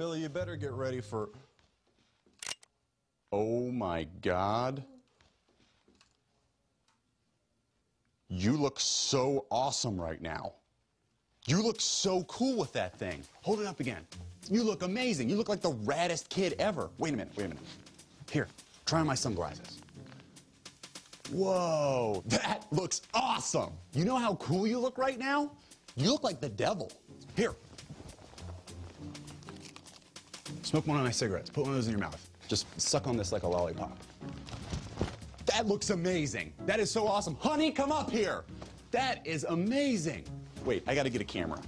Billy, you better get ready for. Oh my God. You look so awesome right now. You look so cool with that thing. Hold it up again. You look amazing. You look like the raddest kid ever. Wait a minute, wait a minute. Here, try my sunglasses. Whoa, that looks awesome. You know how cool you look right now? You look like the devil. Here. Smoke one of my cigarettes. Put one of those in your mouth. Just suck on this like a lollipop. That looks amazing. That is so awesome. Honey, come up here. That is amazing. Wait, I gotta get a camera.